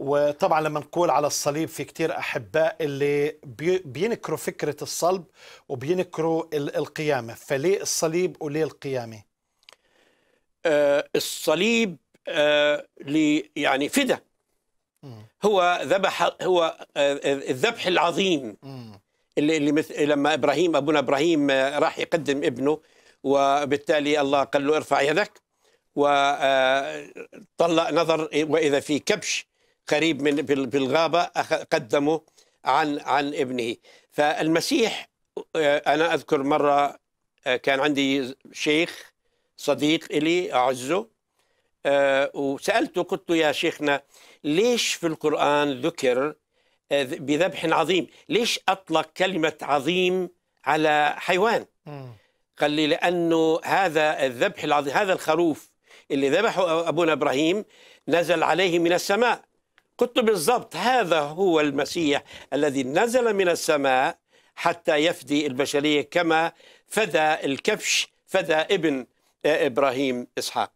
وطبعا لما نقول على الصليب في كتير أحباء اللي بي- بينكروا فكرة الصلب وبينكروا ال- القيامة فليه الصليب وليه القيامة آه، الصليب آه، لي يعني فدا. هو ذبح هو آه، الذبح العظيم. اللي اللي مثل لما إبراهيم أبونا إبراهيم آه، راح يقدم ابنه وبالتالي الله قال له ارفع يدك وطلع نظر وإذا في كبش قريب من بال- بالغابة قدمه عن عن ابنه. فالمسيح آه، أنا أذكر مرة آه، كان عندي شيخ صديق إلي أعزه آه، وسألته قلت له يا شيخنا ليش في القرآن ذكر بذبح عظيم؟ ليش أطلق كلمة عظيم على حيوان. قال لي لأنه هذا الذبح العظيم هذا الخروف اللي ذبحه أبونا إبراهيم نزل عليه من السماء. قلت بالضبط هذا هو المسيح الذي نزل من السماء حتى يفدي البشرية كما فدى الكبش فدى ابن آه، إبراهيم إسحاق.